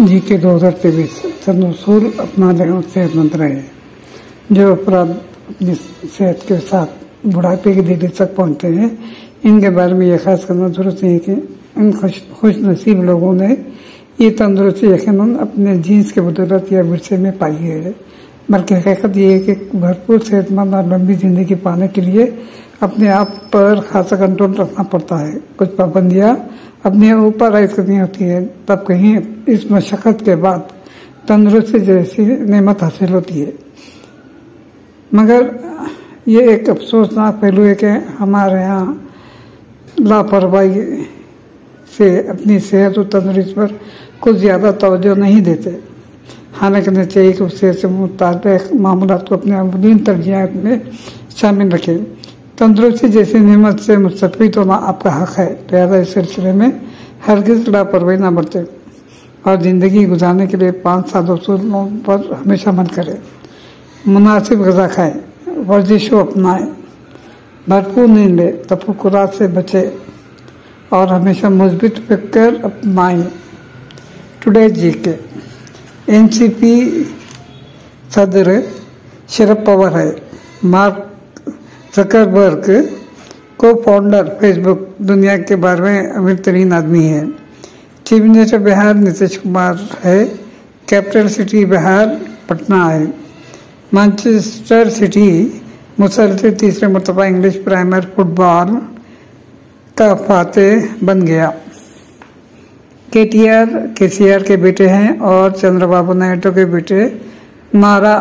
जी के दो हज़ार तेईस चंद्रसूर अपना लेकर सेहतमंद रहे। जो अपराध अपनी सेहत के साथ बुढ़ापे की दिल्ली तक पहुँचते हैं, इनके बारे में यह खास करना नहीं है कि इन खुश खुश नसीब लोगों ने ये तंदुरुस्ती यकीन अपने जीन्स के बदौलत या विरसे में पाई है। बल्कि हकीकत ये है कि भरपूर सेहतमंद और लंबी ज़िंदगी पाने के लिए अपने आप पर खासा कंट्रोल रखना पड़ता है। कुछ पाबंदियाँ अपने ऊपर आयद करनी होती है, तब कहीं इस मशक्क़त के बाद तंदुरुस्ती जैसी नेमत हासिल होती है। मगर ये एक अफसोसनाक पहलू है कि हमारे यहाँ लापरवाही से अपनी सेहत और तंदुरुस्ती पर कुछ ज़्यादा तवज्जो नहीं देते। हालाँकि कहना चाहिए कि उससे मुताबिक मामला को अपने अवलीन तरजीहत में शामिल रखें। तंदुरुस्ती जैसी नेमत से मुस्तफ़ी होना आपका हक है। लिहाजा इस सिलसिले में हरगिज लापरवाही न बरतें। और ज़िंदगी गुजारने के लिए पाँच सात असूलों पर हमेशा मन करें। मुनासिब गजा खाएँ, वर्जिश अपनाएँ। भरपूर नींद लें तफुकुरात से बचे। और हमेशा मुस्बित फ़िक्र अपनाएँ। टुडे जी के एन सी पी सदर शरद पवार है। मार्क जकरबर्ग को फाउंडर फेसबुक दुनिया के बारहवें अमीर तरीन आदमी है। चीफ मिनिस्टर बिहार नीतीश कुमार है। कैपिटल सिटी बिहार पटना है। मैनचेस्टर सिटी मुसलसिल तीसरे मरतबा इंग्लिश प्राइमर फुटबॉल का फातेह बन गया। के टी आर के सी आर के बेटे हैं और चंद्रबाबू नायडू के बेटे नारा